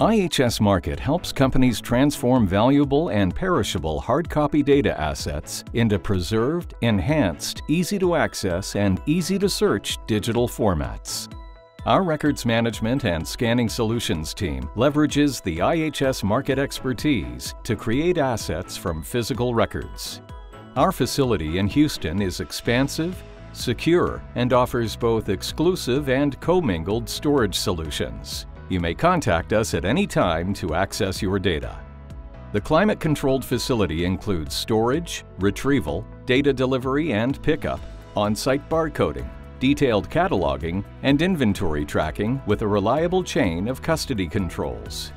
IHS Markit helps companies transform valuable and perishable hard copy data assets into preserved, enhanced, easy to access, and easy to search digital formats. Our records management and scanning solutions team leverages the IHS Markit expertise to create assets from physical records. Our facility in Houston is expansive, secure, and offers both exclusive and commingled storage solutions. You may contact us at any time to access your data. The climate-controlled facility includes storage, retrieval, data delivery and pickup, on-site barcoding, detailed cataloging, and inventory tracking with a reliable chain of custody controls.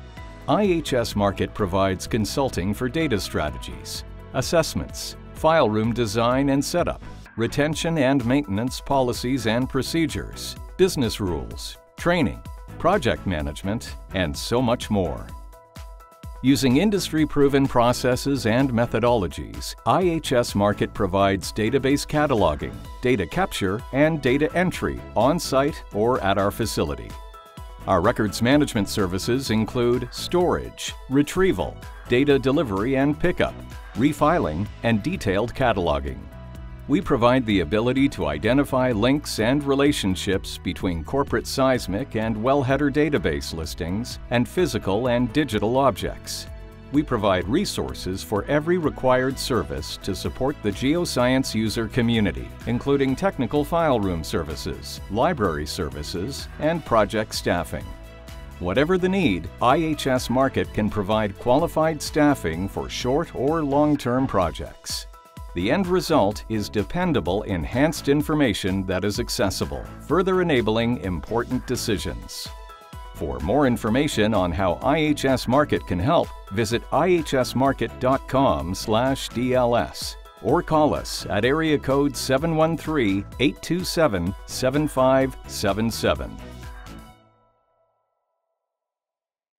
IHS Markit provides consulting for data strategies, assessments, file room design and setup, retention and maintenance policies and procedures, business rules, training, project management, and so much more. Using industry-proven processes and methodologies, IHS Markit provides database cataloging, data capture, and data entry on-site or at our facility. Our records management services include storage, retrieval, data delivery and pickup, refiling, and detailed cataloging we provide the ability to identify links and relationships between corporate seismic and wellheader database listings and physical and digital objects. We provide resources for every required service to support the geoscience user community, including technical file room services, library services, and project staffing. Whatever the need, IHS Markit can provide qualified staffing for short or long-term projects. The end result is dependable, enhanced information that is accessible, further enabling important decisions. For more information on how IHS Markit can help, visit ihsmarkit.com/dls or call us at area code 713-827-7577.